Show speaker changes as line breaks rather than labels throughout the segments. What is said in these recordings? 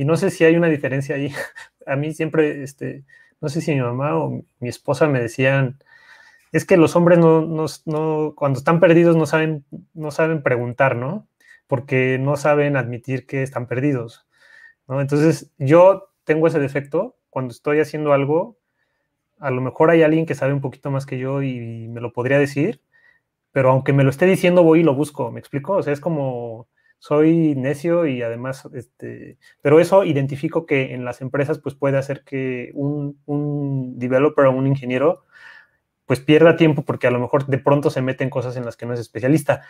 Y no sé si hay una diferencia ahí. A mí siempre, este, no sé si mi mamá o mi esposa me decían, es que los hombres no, no, cuando están perdidos no saben, no saben preguntar, ¿no? Porque no saben admitir que están perdidos, ¿no? Entonces, yo tengo ese defecto, cuando estoy haciendo algo, a lo mejor hay alguien que sabe un poquito más que yo y me lo podría decir, pero aunque me lo esté diciendo, voy y lo busco, ¿me explico? O sea, es como soy necio y además, este, pero eso identifico que en las empresas pues puede hacer que un, un developer o un ingeniero pues pierda tiempo porque a lo mejor de pronto se mete en cosas en las que no es especialista.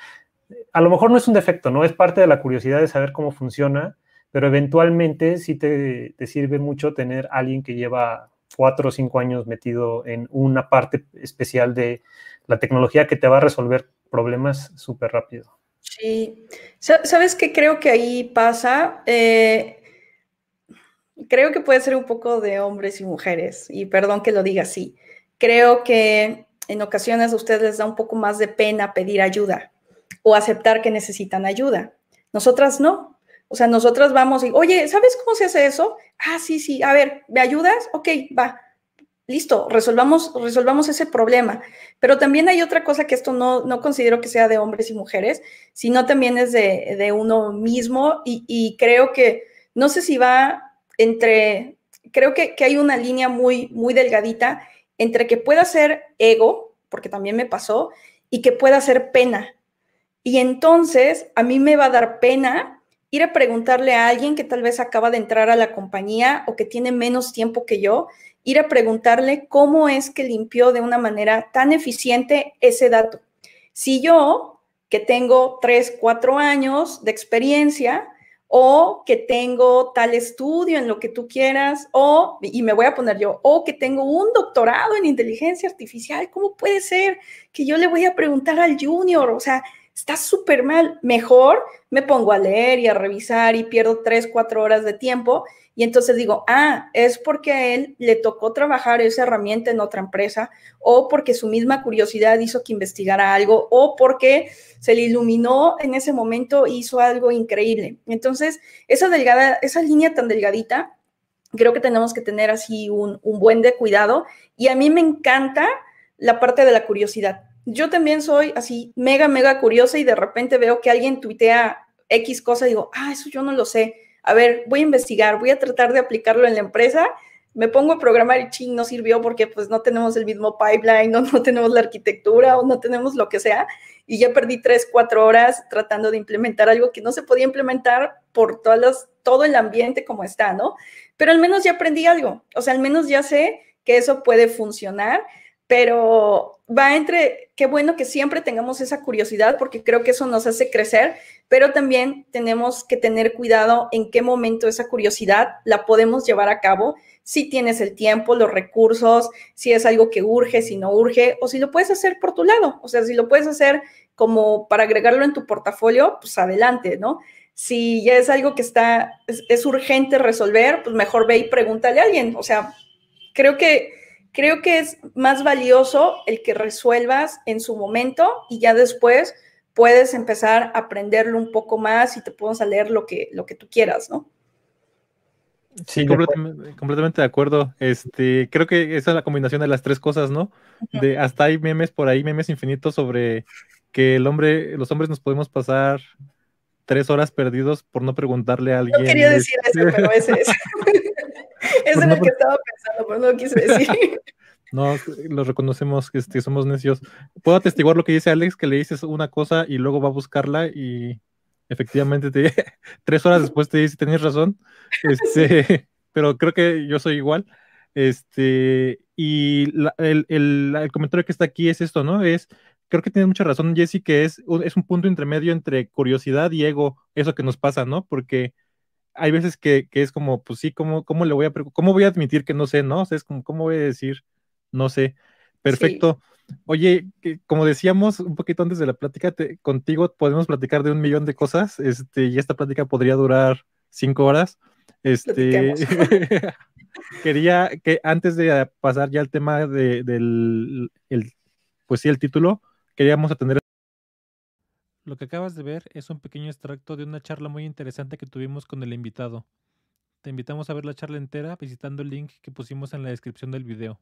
A lo mejor no es un defecto, ¿no? Es parte de la curiosidad de saber cómo funciona, pero eventualmente sí te, te sirve mucho tener alguien que lleva cuatro o cinco años metido en una parte especial de la tecnología que te va a resolver problemas súper rápido.
Sí, ¿sabes qué creo que ahí pasa? Eh, creo que puede ser un poco de hombres y mujeres, y perdón que lo diga así. Creo que en ocasiones a ustedes les da un poco más de pena pedir ayuda o aceptar que necesitan ayuda. Nosotras no. O sea, nosotras vamos y, oye, ¿sabes cómo se hace eso? Ah, sí, sí, a ver, ¿me ayudas? Ok, va listo, resolvamos, resolvamos ese problema. Pero también hay otra cosa que esto no, no considero que sea de hombres y mujeres, sino también es de, uno mismo y, creo que, no sé si va entre, creo que, que, hay una línea muy, muy delgadita entre que pueda ser ego, porque también me pasó, y que pueda ser pena. Y entonces a mí me va a dar pena ir a preguntarle a alguien que tal vez acaba de entrar a la compañía o que tiene menos tiempo que yo ir a preguntarle cómo es que limpió de una manera tan eficiente ese dato. Si yo, que tengo tres, cuatro años de experiencia, o que tengo tal estudio en lo que tú quieras, o, y me voy a poner yo, o que tengo un doctorado en inteligencia artificial, ¿cómo puede ser que yo le voy a preguntar al junior? O sea, está súper mal. Mejor me pongo a leer y a revisar y pierdo tres, cuatro horas de tiempo y entonces digo, ah, es porque a él le tocó trabajar esa herramienta en otra empresa, o porque su misma curiosidad hizo que investigara algo, o porque se le iluminó en ese momento hizo algo increíble. Entonces, esa delgada, esa línea tan delgadita, creo que tenemos que tener así un, un buen de cuidado. Y a mí me encanta la parte de la curiosidad. Yo también soy así mega, mega curiosa y de repente veo que alguien tuitea X cosa y digo, ah, eso yo no lo sé. A ver, voy a investigar, voy a tratar de aplicarlo en la empresa, me pongo a programar y ching, no sirvió porque pues no tenemos el mismo pipeline, no, no tenemos la arquitectura o no tenemos lo que sea, y ya perdí tres, cuatro horas tratando de implementar algo que no se podía implementar por todas las, todo el ambiente como está, ¿no? Pero al menos ya aprendí algo, o sea, al menos ya sé que eso puede funcionar pero va entre, qué bueno que siempre tengamos esa curiosidad porque creo que eso nos hace crecer, pero también tenemos que tener cuidado en qué momento esa curiosidad la podemos llevar a cabo, si tienes el tiempo, los recursos, si es algo que urge, si no urge, o si lo puedes hacer por tu lado, o sea, si lo puedes hacer como para agregarlo en tu portafolio, pues adelante, ¿no? Si ya es algo que está, es, urgente resolver, pues mejor ve y pregúntale a alguien, o sea, creo que creo que es más valioso el que resuelvas en su momento y ya después puedes empezar a aprenderlo un poco más y te puedes leer lo que, lo que tú quieras, ¿no?
Sí, completamente, de acuerdo. Este, creo que esa es la combinación de las tres cosas, ¿no? De hasta hay memes por ahí, memes infinitos sobre que el hombre, los hombres nos podemos pasar tres horas perdidos por no preguntarle a alguien. No
quería decir eso, pero ese es. es en el que estaba pensando, pero no lo quise decir.
No, lo reconocemos que este, somos necios. Puedo atestiguar lo que dice Alex, que le dices una cosa y luego va a buscarla y efectivamente te, tres horas después te dice, tenías razón. Este, Pero creo que yo soy igual. Este, y el, el, comentario que está aquí es esto, ¿no? Es, creo que tiene mucha razón Jesse, que es, es un punto intermedio entre curiosidad y ego, eso que nos pasa, ¿no? Porque hay veces que, es como, pues sí, ¿cómo, ¿cómo, le voy a, cómo voy a admitir que no sé, no? O sea, es como, ¿cómo voy a decir, no sé? Perfecto. Oye, como decíamos un poquito antes de la plática, contigo podemos platicar de un millón de cosas, este, y esta plática podría durar cinco horas. Este, quería que antes de pasar ya al tema de, del, el, pues sí, el título, queríamos atender lo que acabas de ver es un pequeño extracto de una charla muy interesante que tuvimos con el invitado. Te invitamos a ver la charla entera visitando el link que pusimos en la descripción del video.